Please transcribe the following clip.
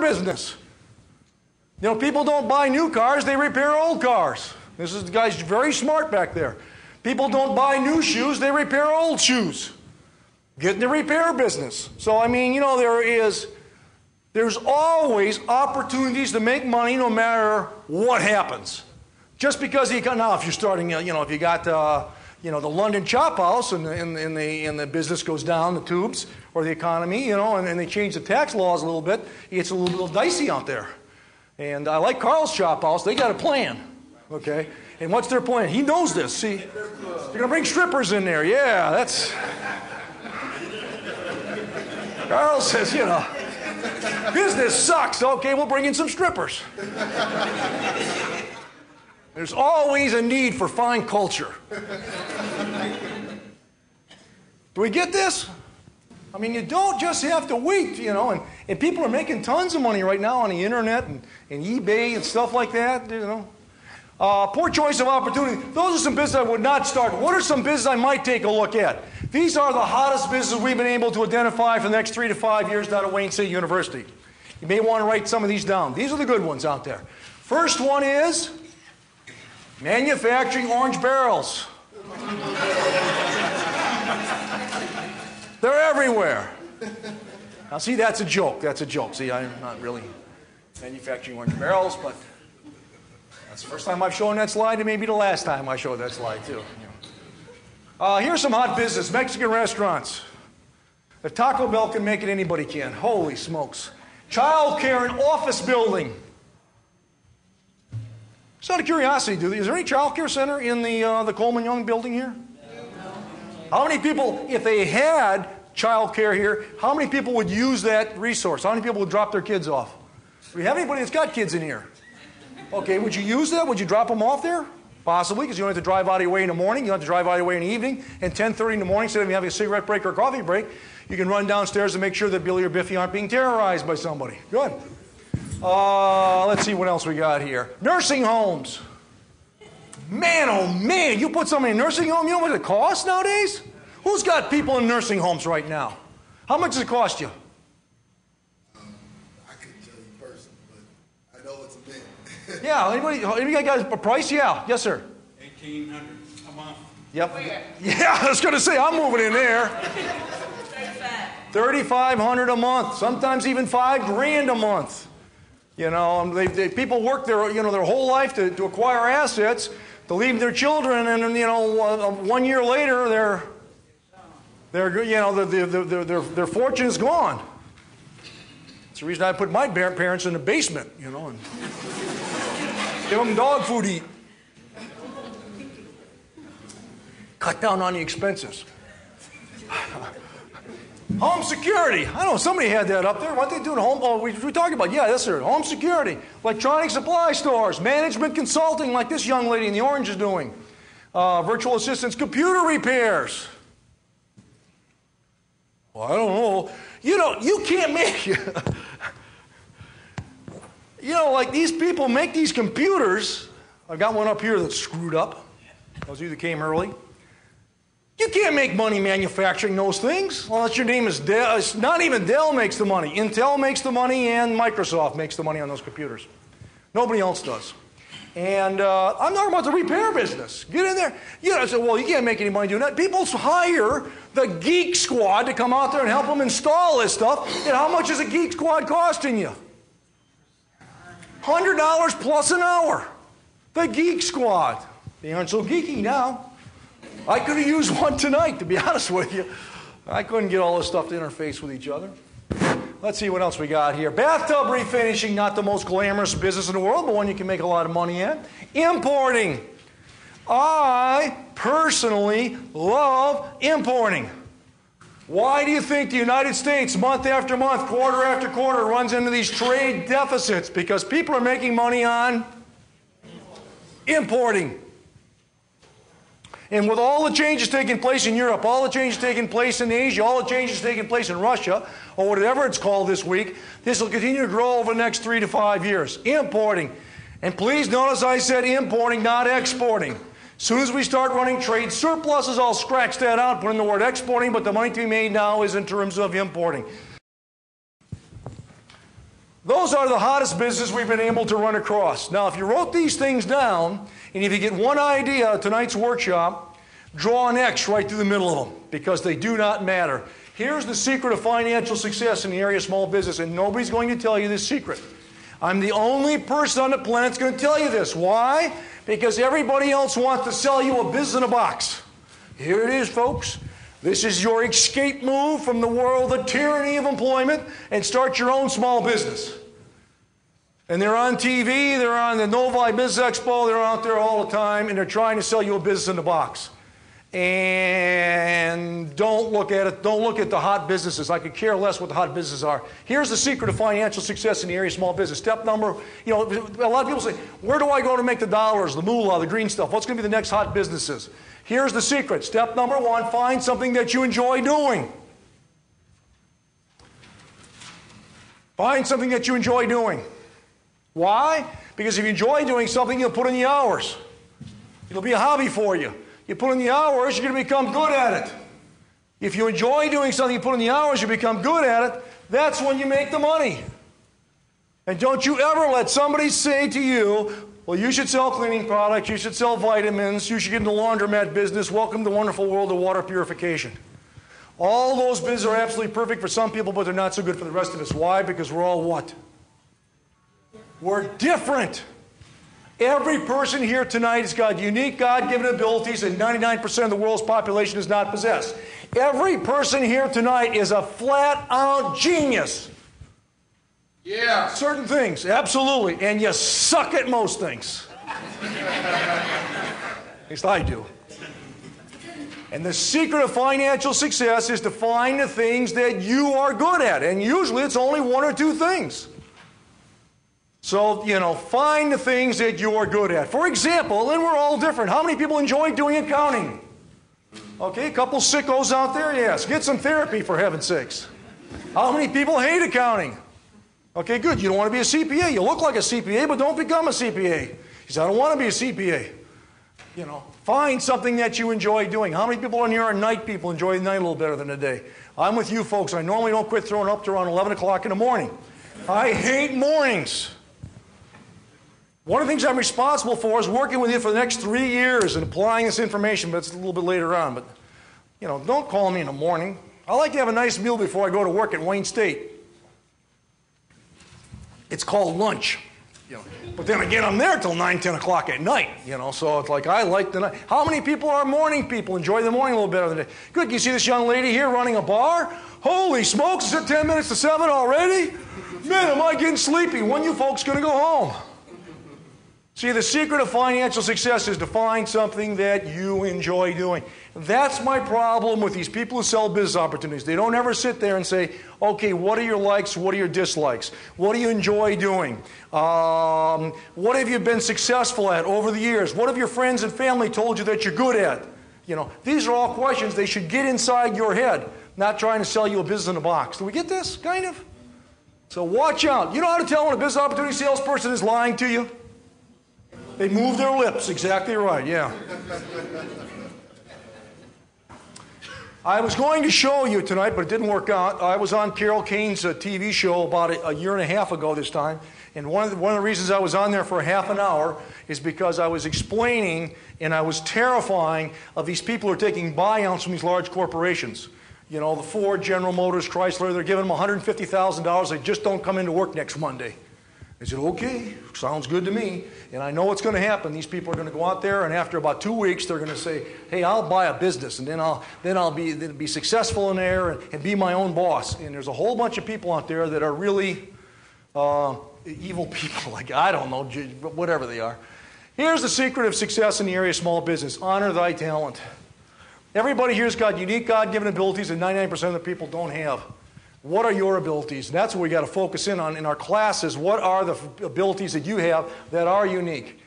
business. You know, people don't buy new cars, they repair old cars. This is the guy's very smart back there. People don't buy new shoes, they repair old shoes. Get in the repair business. So, I mean, you know, there is, there's always opportunities to make money no matter what happens. Just because you can, now if you're starting, you know, if you got, uh, you know, the London chop house and, and, and, the, and the business goes down the tubes or the economy, you know, and, and they change the tax laws a little bit, it's a little, little dicey out there. And I like Carl's chop house, they got a plan, okay? And what's their plan? He knows this. See, they're going to bring strippers in there. Yeah, that's. Carl says, you know, business sucks. Okay, we'll bring in some strippers. There's always a need for fine culture. Do we get this? I mean, you don't just have to wait, you know, and, and people are making tons of money right now on the internet and, and eBay and stuff like that, you know. Uh, poor choice of opportunity. Those are some business I would not start. What are some business I might take a look at? These are the hottest businesses we've been able to identify for the next three to five years down at Wayne State University. You may want to write some of these down. These are the good ones out there. First one is manufacturing orange barrels. They're everywhere. Now, see, that's a joke. That's a joke. See, I'm not really manufacturing orange barrels, but that's the first time I've shown that slide, and maybe the last time I showed that slide, too. Uh, here's some hot business Mexican restaurants. If Taco Bell can make it, anybody can. Holy smokes. Child care and office building. Just out of curiosity, do, is there any child care center in the, uh, the Coleman Young building here? How many people, if they had child care here, how many people would use that resource? How many people would drop their kids off? Do we have anybody that's got kids in here? Okay, would you use that? Would you drop them off there? Possibly, because you don't have to drive out of your way in the morning. You don't have to drive out of your way in the evening. And 10.30 in the morning, instead of having a cigarette break or coffee break, you can run downstairs and make sure that Billy or Biffy aren't being terrorized by somebody. Good. Uh, let's see what else we got here. Nursing homes. Man, oh man, you put somebody in a nursing home, you know what it costs nowadays? Who's got people in nursing homes right now? How much does it cost you? Um, I couldn't tell you personally, but I know it's a bit. yeah, anybody, anybody got a price? Yeah, yes, sir. 1800 a month. Yep. Yeah, I was going to say, I'm moving in there. 3500 a month, sometimes even five grand a month. You know, um, they, they, people work their, you know, their whole life to, to acquire assets, to leave their children, and, you know, um, one year later, their, their, you know, their, their, their, their fortune is gone. It's the reason I put my parents in the basement, you know. And Give them dog food to eat. Cut down on the expenses. Home security. I know somebody had that up there. What they doing? Home? Oh, we, we talking about? Yeah, yes, sir. Home security, electronic supply stores, management consulting, like this young lady in the orange is doing. Uh, virtual assistants, computer repairs. Well, I don't know. You know, you can't make. You know, like these people make these computers. I've got one up here that's screwed up. Those of you that came early. You can't make money manufacturing those things unless your name is Dell. Not even Dell makes the money. Intel makes the money and Microsoft makes the money on those computers. Nobody else does. And uh, I'm talking about the repair business. Get in there. You know, I said, well, you can't make any money doing that. People hire the geek squad to come out there and help them install this stuff. And how much is a geek squad costing you? $100 plus an hour. The Geek Squad. They aren't so geeky now. I could have used one tonight, to be honest with you. I couldn't get all this stuff to interface with each other. Let's see what else we got here. Bathtub refinishing, not the most glamorous business in the world, but one you can make a lot of money at. Importing. I personally love importing. Why do you think the United States, month after month, quarter after quarter, runs into these trade deficits? Because people are making money on importing. And with all the changes taking place in Europe, all the changes taking place in Asia, all the changes taking place in Russia, or whatever it's called this week, this will continue to grow over the next three to five years. Importing. And please notice I said importing, not exporting. As soon as we start running trade surpluses, I'll scratch that out, put in the word exporting, but the money to be made now is in terms of importing. Those are the hottest business we've been able to run across. Now, if you wrote these things down, and if you get one idea of tonight's workshop, draw an X right through the middle of them because they do not matter. Here's the secret of financial success in the area of small business, and nobody's going to tell you this secret. I'm the only person on the planet that's going to tell you this. Why? Because everybody else wants to sell you a business in a box. Here it is, folks. This is your escape move from the world, the tyranny of employment, and start your own small business. And they're on TV, they're on the Novi Business Expo, they're out there all the time, and they're trying to sell you a business in a box. And don't look at it, don't look at the hot businesses. I could care less what the hot businesses are. Here's the secret of financial success in the area of small business. Step number, you know, a lot of people say, where do I go to make the dollars, the moolah, the green stuff? What's going to be the next hot businesses? Here's the secret. Step number one find something that you enjoy doing. Find something that you enjoy doing. Why? Because if you enjoy doing something, you'll put in the hours. It'll be a hobby for you. You put in the hours, you're going to become good at it. If you enjoy doing something, you put in the hours, you become good at it. That's when you make the money. And don't you ever let somebody say to you, well, you should sell cleaning products, you should sell vitamins, you should get in the laundromat business. Welcome to the wonderful world of water purification. All those businesses are absolutely perfect for some people, but they're not so good for the rest of us. Why? Because we're all what? We're different. Every person here tonight has got unique God given abilities that 99% of the world's population does not possess. Every person here tonight is a flat out genius. Yeah. Certain things, absolutely. And you suck at most things. at least I do. And the secret of financial success is to find the things that you are good at. And usually it's only one or two things. So, you know, find the things that you are good at. For example, and we're all different. How many people enjoy doing accounting? Okay, a couple sickos out there, yes. Get some therapy for heaven's sakes. How many people hate accounting? Okay, good. You don't want to be a CPA. You look like a CPA, but don't become a CPA. He said, I don't want to be a CPA. You know, find something that you enjoy doing. How many people in here are night people, enjoy the night a little better than the day? I'm with you folks. I normally don't quit throwing up to around 11 o'clock in the morning. I hate mornings. One of the things I'm responsible for is working with you for the next three years and applying this information, but it's a little bit later on. But, you know, don't call me in the morning. I like to have a nice meal before I go to work at Wayne State. It's called lunch. You know. But then again, I'm there till 9, 10 o'clock at night, you know, so it's like I like the night. How many people are morning people? Enjoy the morning a little better than the day. Good, you see this young lady here running a bar? Holy smokes, is it 10 minutes to 7 already? Man, am I getting sleepy. When you folks going to go home? See, the secret of financial success is to find something that you enjoy doing. That's my problem with these people who sell business opportunities. They don't ever sit there and say, okay, what are your likes? What are your dislikes? What do you enjoy doing? Um, what have you been successful at over the years? What have your friends and family told you that you're good at? You know, these are all questions they should get inside your head, not trying to sell you a business in a box. Do we get this? Kind of? So watch out. You know how to tell when a business opportunity salesperson is lying to you? They move their lips. Exactly right, yeah. I was going to show you tonight, but it didn't work out. I was on Carol Cain's uh, TV show about a, a, year and a half ago this time. And one of, the, one of the reasons I was on there for half an hour is because I was explaining and I was terrifying of these people who are taking buyouts from these large corporations. You know, the Ford, General Motors, Chrysler, they're giving them $150,000. They just don't come into work next Monday. I said, okay, sounds good to me. And I know what's going to happen. These people are going to go out there, and after about two weeks, they're going to say, hey, I'll buy a business, and then I'll, then I'll be, then be successful in there and, and, be my own boss. And there's a whole bunch of people out there that are really uh, evil people, like, I don't know, whatever they are. Here's the secret of success in the area of small business honor thy talent. Everybody here's got unique God given abilities that 99% of the people don't have. What are your abilities? And that's what we got to focus in on in our classes. What are the abilities that you have that are unique?